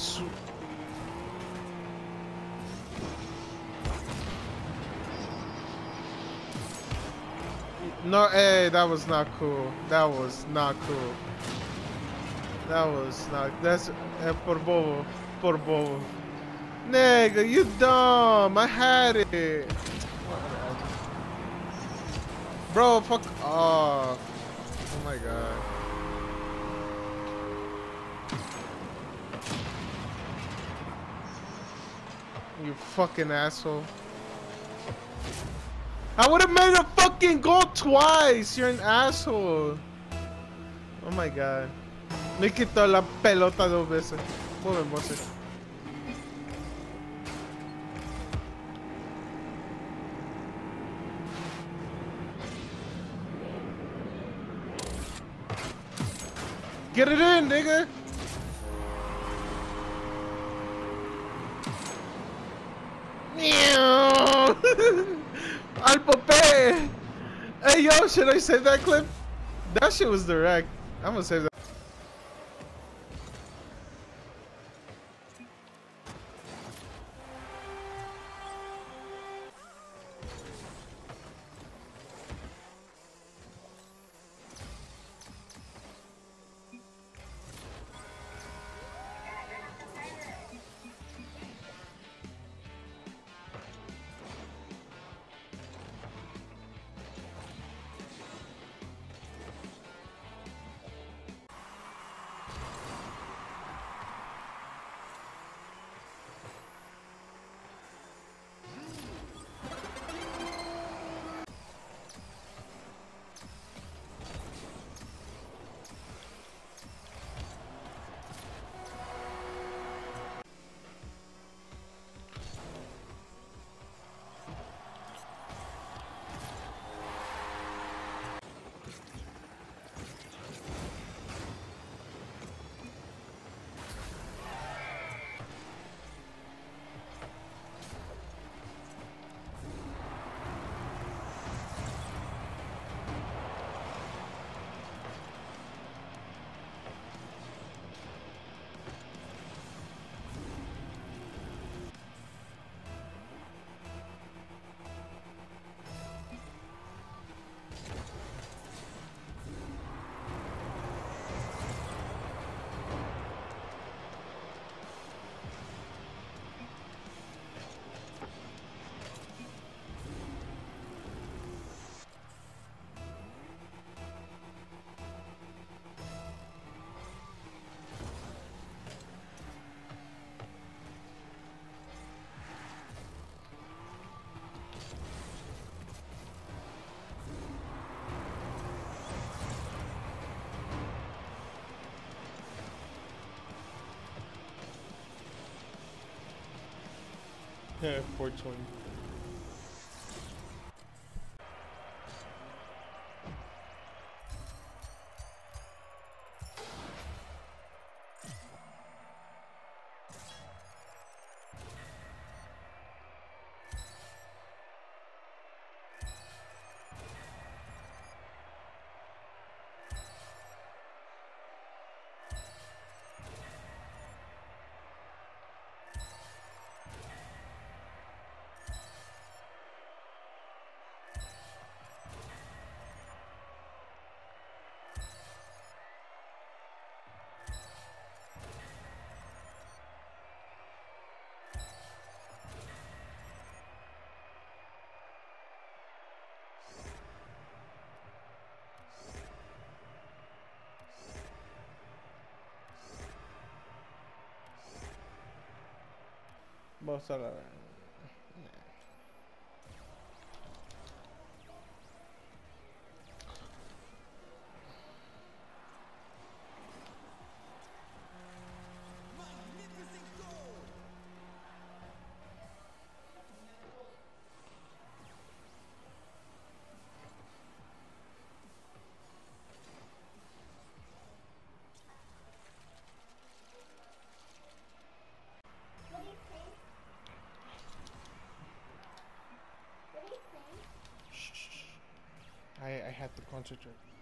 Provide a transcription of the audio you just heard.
Su- No, hey, that was not cool. That was not cool. That was not. That's eh, por bobo, por bobo. Nigga, you dumb. I had it. Bro, fuck off. Oh my god. You fucking asshole. I would have made a fucking goal twice. You're an asshole. Oh my god. Me quitó la pelota dos veces. Pobre Moses. Get it in, nigga. Al Pope. Hey, yo, should I save that clip? That shit was direct. I'm gonna save that. Yeah, 420. Vamos a Had to concentrate.